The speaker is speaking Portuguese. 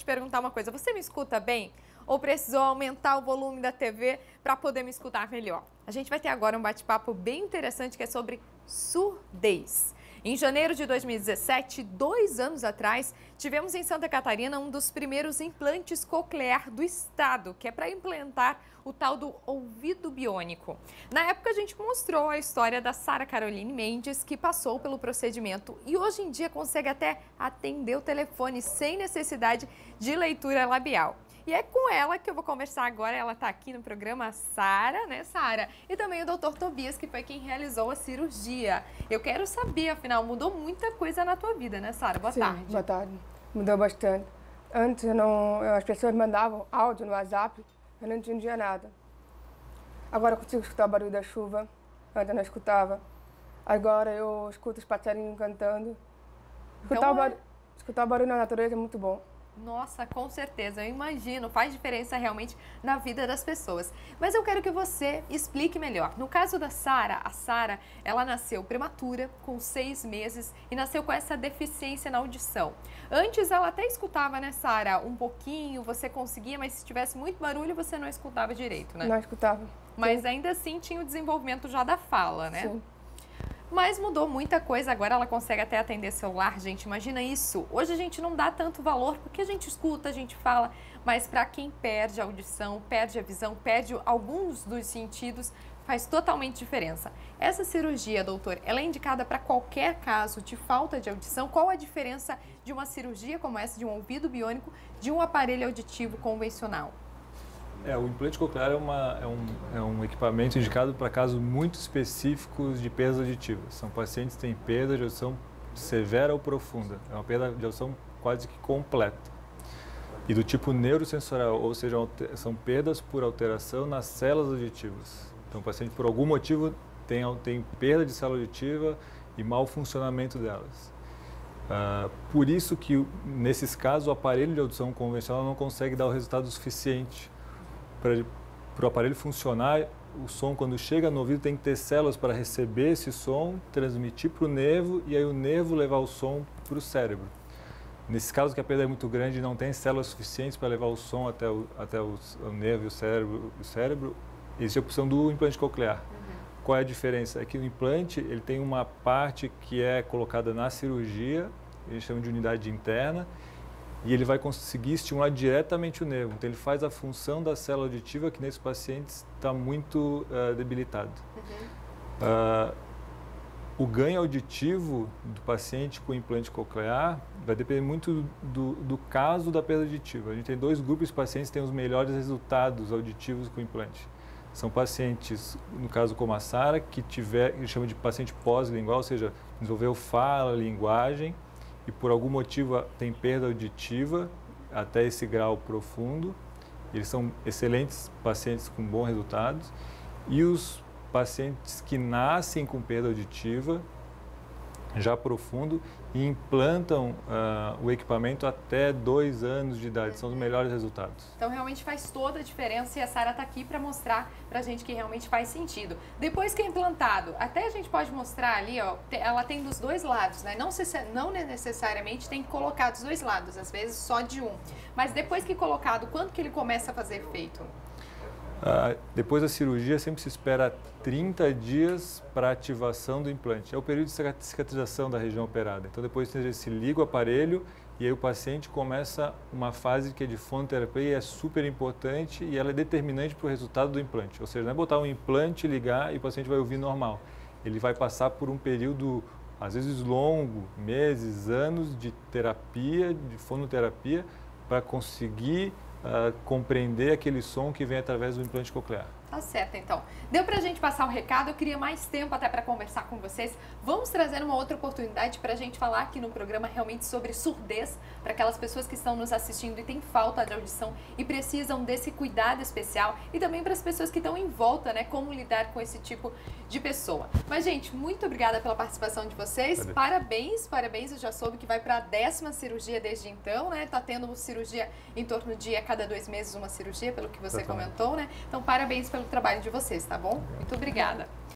te perguntar uma coisa. Você me escuta bem? Ou precisou aumentar o volume da TV para poder me escutar melhor? A gente vai ter agora um bate-papo bem interessante que é sobre surdez. Em janeiro de 2017, dois anos atrás, tivemos em Santa Catarina um dos primeiros implantes coclear do estado, que é para implantar o tal do ouvido biônico. Na época, a gente mostrou a história da Sara Caroline Mendes, que passou pelo procedimento e hoje em dia consegue até atender o telefone sem necessidade de leitura labial. E é com ela que eu vou conversar agora. Ela está aqui no programa Sara, né, Sara? E também o doutor Tobias, que foi quem realizou a cirurgia. Eu quero saber, afinal, mudou muita coisa na tua vida, né, Sara? Boa Sim, tarde. Boa tarde. Mudou bastante. Antes não, as pessoas mandavam áudio no WhatsApp, eu não entendia nada. Agora eu consigo escutar o barulho da chuva, antes eu não escutava. Agora eu escuto os passarinhos cantando. Escutar, Então o, bar... é- escutar o barulho na natureza é muito bom. Nossa, com certeza, eu imagino, faz diferença realmente na vida das pessoas. Mas eu quero que você explique melhor. No caso da Sara, a Sara, ela nasceu prematura, com seis meses, e nasceu com essa deficiência na audição. Antes ela até escutava, né, Sara, um pouquinho, você conseguia, mas se tivesse muito barulho, você não escutava direito, né? Não escutava. Mas ainda assim tinha o desenvolvimento já da fala, né? Sim. Mas mudou muita coisa, agora ela consegue até atender celular, gente. Imagina isso. Hoje a gente não dá tanto valor porque a gente escuta, a gente fala, mas para quem perde a audição, perde a visão, perde alguns dos sentidos, faz totalmente diferença. Essa cirurgia, doutor, ela é indicada para qualquer caso de falta de audição. Qual a diferença de uma cirurgia como essa de um ouvido biônico de um aparelho auditivo convencional? É, o implante coclear é, uma, é, um, é um equipamento indicado para casos muito específicos de perdas auditivas. São pacientes que têm perda de audição severa ou profunda. É uma perda de audição quase que completa. E do tipo neurosensorial, ou seja, são perdas por alteração nas células auditivas. Então, o paciente, por algum motivo, tem, tem perda de célula auditiva e mau funcionamento delas. Ah, por isso que, nesses casos, o aparelho de audição convencional não consegue dar o resultado suficiente para o aparelho funcionar, o som quando chega no ouvido tem que ter células para receber esse som, transmitir para o nervo e aí o nervo levar o som para o cérebro. Nesse caso que a perda é muito grande e não tem células suficientes para levar o som até o, até o, o nervo e o cérebro, o cérebro, existe a opção do implante coclear. Qual é a diferença? É que o implante ele tem uma parte que é colocada na cirurgia, eles chamam de unidade interna, e ele vai conseguir estimular diretamente o nervo. Então, ele faz a função da célula auditiva que nesses pacientes está muito eh, debilitado. Ah, o ganho auditivo do paciente com implante coclear vai depender muito do, do caso da perda auditiva. A gente tem dois grupos de pacientes que têm os melhores resultados auditivos com implante. São pacientes, no caso como a Sara, que tiver, que chama de paciente pós-lingual, ou seja, desenvolveu fala, linguagem, e por algum motivo tem perda auditiva até esse grau profundo. Eles são excelentes pacientes com bons resultados. E os pacientes que nascem com perda auditiva, já profundo, e implantam ah, o equipamento até dois anos de idade. São os melhores resultados. Então realmente faz toda a diferença e a Sara está aqui para mostrar pra gente que realmente faz sentido. Depois que é implantado, até a gente pode mostrar ali, ó, ela tem dos dois lados, né? Não, se- não necessariamente tem que colocar dos dois lados, às vezes só de um. Mas depois que colocado, quando que ele começa a fazer efeito? Ah, depois da cirurgia, sempre se espera 30 dias para ativação do implante. É o período de cica- cicatrização da região operada. Então, depois se liga o aparelho e aí o paciente começa uma fase que é de fonoterapia e é super importante e ela é determinante para o resultado do implante. Ou seja, não é botar um implante, ligar e o paciente vai ouvir normal. Ele vai passar por um período, às vezes longo, meses, anos de terapia, de fonoterapia, para conseguir compreender aquele som que vem através do implante coclear. Tá certo, então. Deu pra gente passar o recado, eu queria mais tempo até para conversar com vocês. Vamos trazer uma outra oportunidade para a gente falar aqui no programa realmente sobre surdez, para aquelas pessoas que estão nos assistindo e têm falta de audição e precisam desse cuidado especial e também para as pessoas que estão em volta, né, como lidar com esse tipo de pessoa. Mas, gente, muito obrigada pela participação de vocês. Valeu. Parabéns, parabéns. Eu já soube que vai para a décima cirurgia desde então, né? Tá tendo cirurgia em torno de a cada dois meses uma cirurgia, pelo que você Exatamente. comentou, né? Então, parabéns pelo trabalho de vocês, tá bom? Muito obrigada.